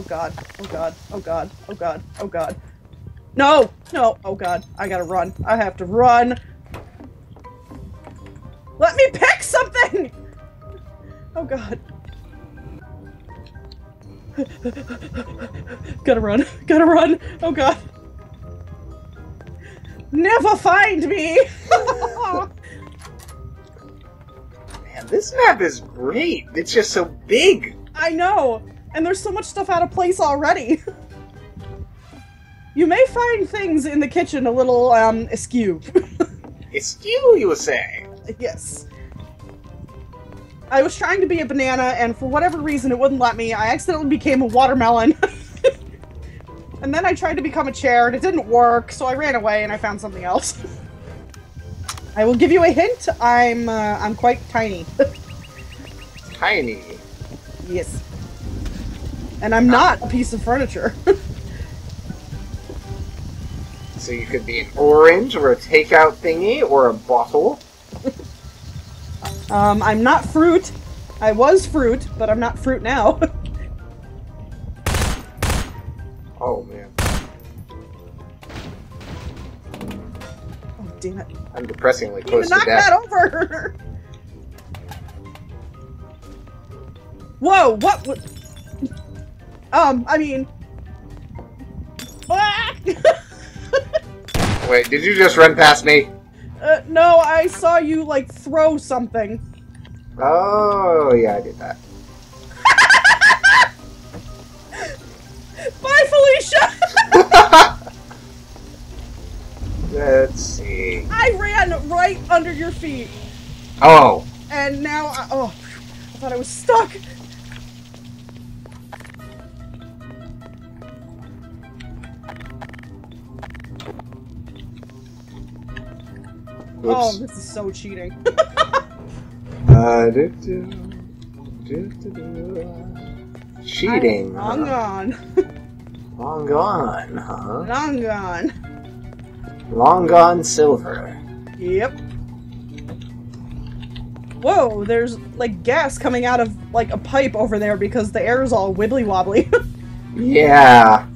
Oh god. Oh god. Oh god. Oh god. Oh god. No! No! Oh god. I gotta run. I have to run. Let me pick something! Oh god. gotta run. Gotta run. Oh god. Never find me! Man, this map is great. It's just so big. I know! And there's so much stuff out of place already. you may find things in the kitchen a little, um, askew. Askew, you were saying. yes. I was trying to be a banana, and for whatever reason it wouldn't let me. I accidentally became a watermelon. and then I tried to become a chair, and it didn't work, so I ran away and I found something else. I will give you a hint. I'm, uh, I'm quite tiny. Tiny. yes. And I'm not a piece of furniture. So you could be an orange or a takeout thingy or a bottle. Um, I'm not fruit. I was fruit, but I'm not fruit now. Oh man, oh, damn it. I'm depressingly close to knock death. that over! Whoa, what? what? Um, I mean... Wait, did you just run past me? uh, no, I saw you, like, throw something. Oh yeah, I did that. Bye, Felicia! Let's see. I ran right under your feet, Oh, and now I- oh, I thought I was stuck. Oh, this is so cheating. Uh, do, do, do. Cheating. Long huh? gone. Long gone, huh? Long gone. Long gone silver. Yep. Whoa, there's like gas coming out of like a pipe over there because the air is all wibbly wobbly. Yeah.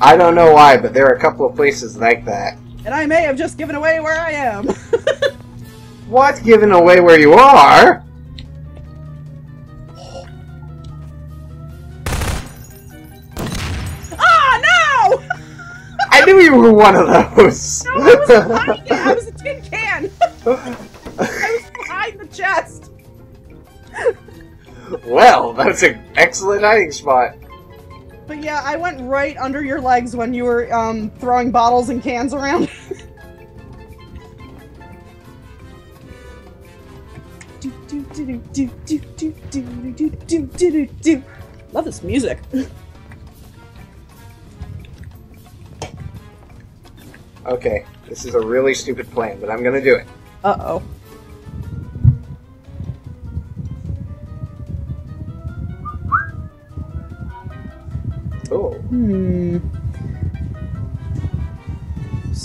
I don't know why, but there are a couple of places like that. And I may have just given away where I am. What? Giving away where you are? ah, no! I knew you were one of those. No, I was behind it. I was a tin can. I was behind the chest. well, that's an excellent hiding spot. But yeah, I went right under your legs when you were um, throwing bottles and cans around. Love this music. Okay, this is a really stupid plan, but I'm gonna do it. Uh oh.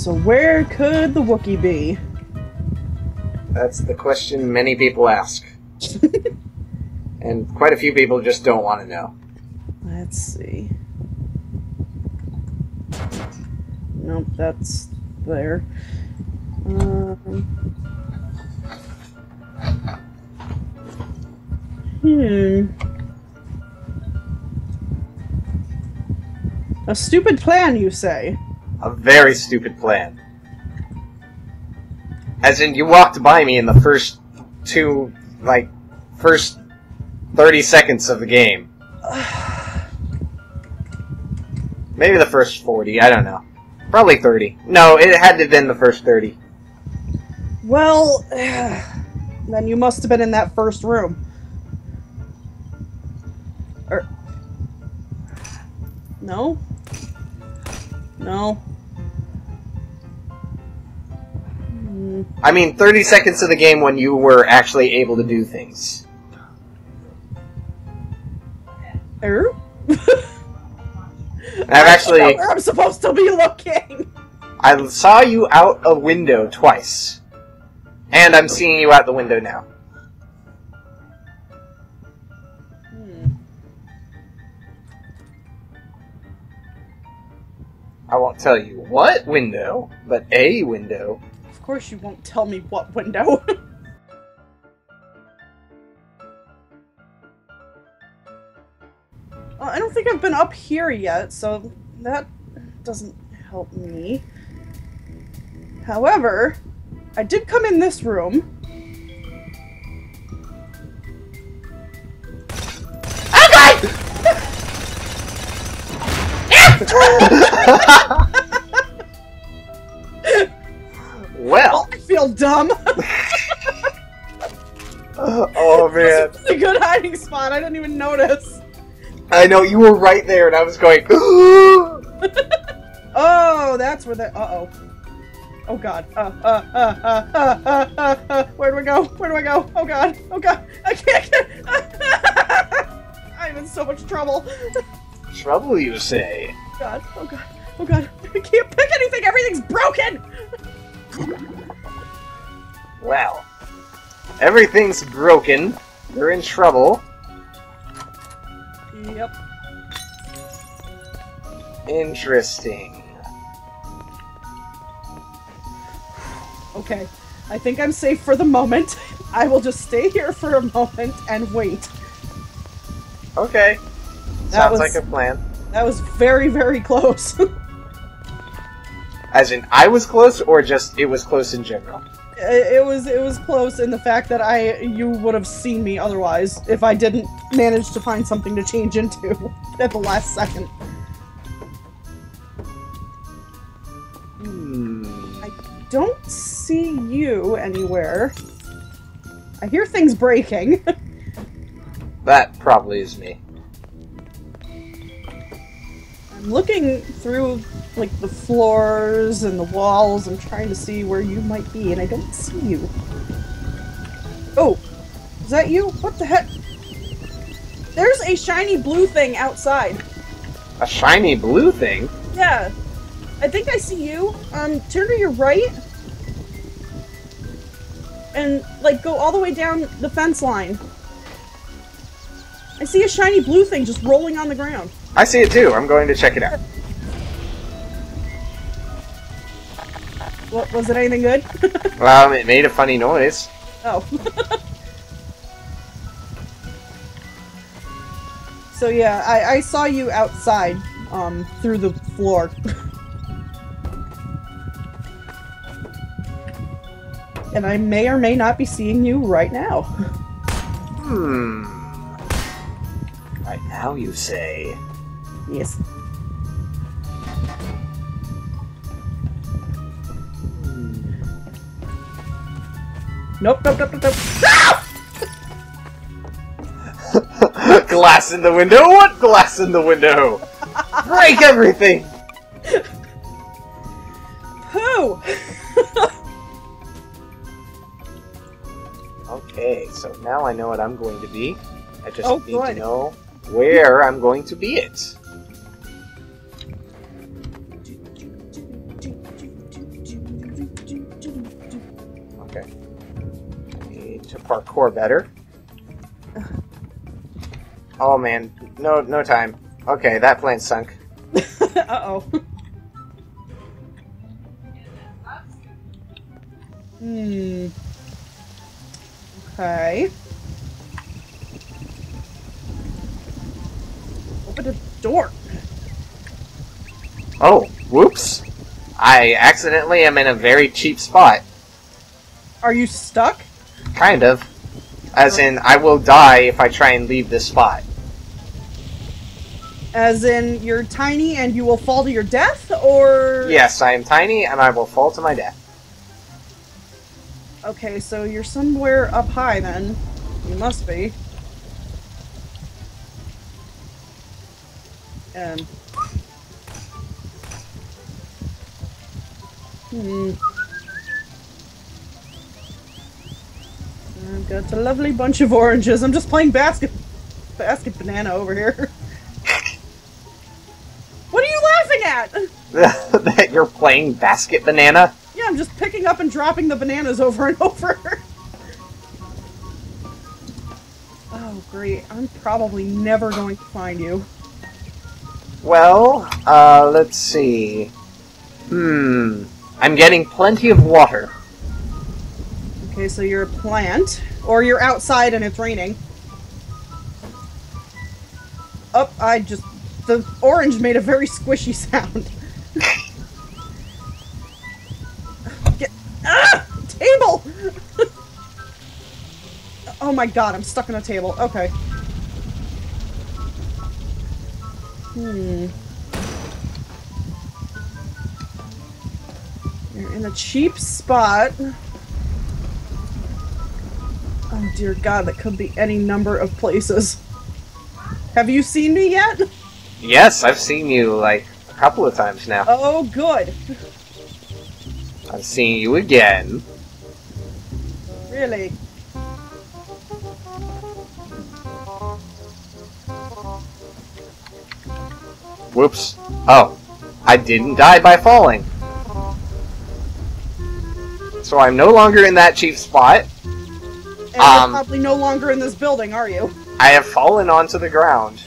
So where could the Wookiee be? that's the question many people ask. and quite a few people just don't want to know. Let's see. Nope, that's there. Um, hmm. A stupid plan, you say? A very stupid plan. As in, you walked by me in the first two, like, first 30 seconds of the game. Maybe the first 40, I don't know. Probably 30. No, it had to have been the first 30. Well, then you must have been in that first room. Or. No? No? I mean, 30 seconds of the game when you were actually able to do things. Er? I've I actually, where I'm supposed to be looking! I saw you out a window twice. And I'm seeing you out the window now. I won't tell you what window, but a window. Of course you won't tell me what window. Well, I don't think I've been up here yet, so that doesn't help me. However, I did come in this room. Dumb. oh man, It's a good hiding spot. I didn't even notice. I know you were right there, and I was going. Oh, that's where the. Uh oh. Oh god. Uh, uh, uh, uh, uh, uh, uh, uh. Where do I go? Where do I go? Oh god. Oh god. I can't get. I'm in so much trouble. Trouble, you say? God. Oh god. Oh god. I can't pick anything. Everything's broken. Well, everything's broken. You're in trouble. Yep. Interesting. Okay. I think I'm safe for the moment. I will just stay here for a moment and wait. Okay. That Sounds was- like a plan. That was very, very close. As in, I was close, or just it was close in general. It was it was close in the fact that I you would have seen me otherwise if I didn't manage to find something to change into at the last second. Hmm. Don't see you anywhere. I hear things breaking. That probably is me. I'm looking through like the floors and the walls. I'm trying to see where you might be, and I don't see you. Oh, is that you? What the heck? There's a shiny blue thing outside. A shiny blue thing? Yeah. I think I see you. Um, turn to your right. And, like, go all the way down the fence line. I see a shiny blue thing just rolling on the ground. I see it too. I'm going to check it out. What, was it anything good? Well, it made a funny noise. oh. so, yeah, I, I saw you outside, um, through the floor. and I may or may not be seeing you right now. Hmm. Right now, you say. Yes. Nope, nope, nope, nope, nope. glass in the window? What glass in the window? Break everything! Pooh! Okay, so now I know what I'm going to be. I just Oh, need good. to know where I'm going to be it. Parkour better. Oh man, no no time. Okay, that plane sunk. Uh-oh. Hmm. Okay. Open the door. Oh, whoops. I accidentally am in a very cheap spot. Are you stuck? Kind of. As in, I will die if I try and leave this spot. As in, you're tiny and you will fall to your death, or... Yes, I am tiny and I will fall to my death. Okay, so you're somewhere up high then. You must be. Um. Hmm. I've got a lovely bunch of oranges. I'm just playing basket basket banana over here. what are you laughing at? that you're playing basket banana? Yeah, I'm just picking up and dropping the bananas over and over. oh, great. I'm probably never going to find you. Well, uh, let's see. Hmm. I'm getting plenty of water. Okay, so you're a plant. Or you're outside and it's raining. Oh, I just... The orange made a very squishy sound. Get... Ah! Table! oh my god, I'm stuck on a table. Okay. Hmm. You're in a cheap spot. Dear god, that could be any number of places. Have you seen me yet? Yes, I've seen you like a couple of times now. Oh, good. I've seen you again. Really? Whoops. Oh. I didn't die by falling. So I'm no longer in that chief spot. And Um, you're probably no longer in this building, are you? I have fallen onto the ground.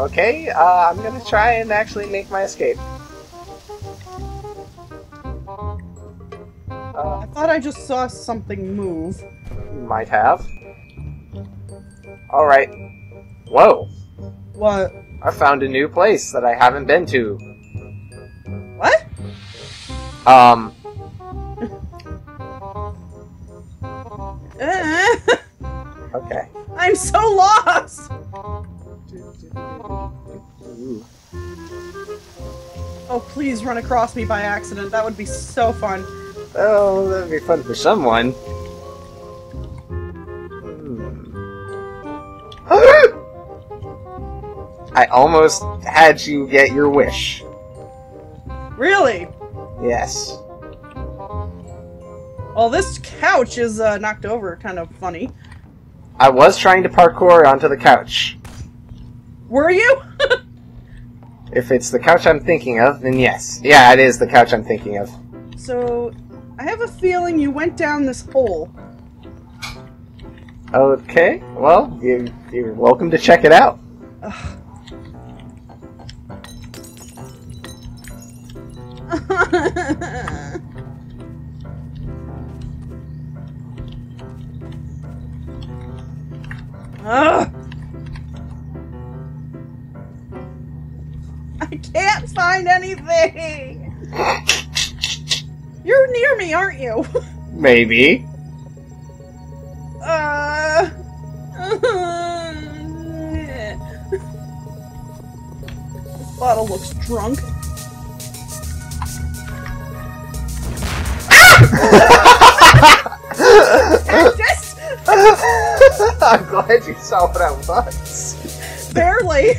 Okay, uh, I'm gonna try and actually make my escape. Uh, I thought I just saw something move. might have. Alright. Whoa. What? I found a new place that I haven't been to. Um, okay. I'm so lost! Ooh. Oh, please run across me by accident. That would be so fun. Oh, that'd be fun for someone. Hmm. I almost had you get your wish. Yes. Well, this couch is uh, knocked over. Kind of funny. I was trying to parkour onto the couch. Were you? If it's the couch I'm thinking of, then yes. Yeah, it is the couch I'm thinking of. so, I have a feeling you went down this hole. Okay, well, you, you're welcome to check it out. Ugh. I can't find anything. You're near me, aren't you? Maybe. Uh. this bottle looks drunk. I'm glad you saw what I was. barely.